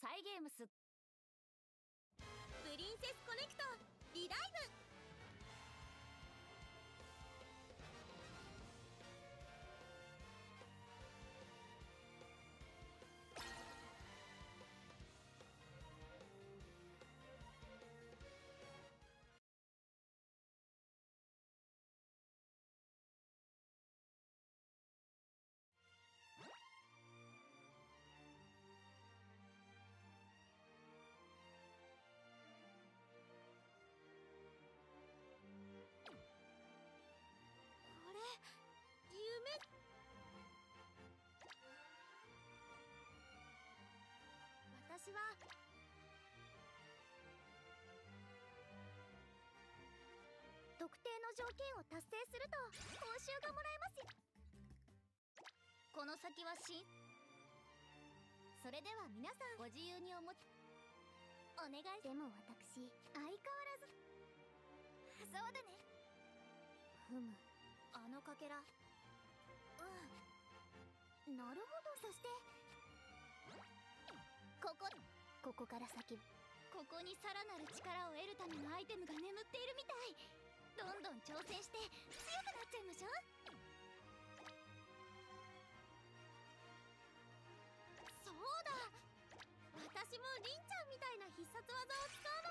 サイゲームス私は。特定の条件を達成すると報酬がもらえますよ。この先はしんそれでは皆さんご自由にお持ち。お願い。でも私相変わらず。そうだね。ふむ。あのかけら。うん。なるほど。そしてここ。ここから先。ここにさらなる力を得るためのアイテムが眠っているみたい。どんどん挑戦して強くなっちゃいましょう。そうだ。私もりんちゃんみたいな必殺技を使うわ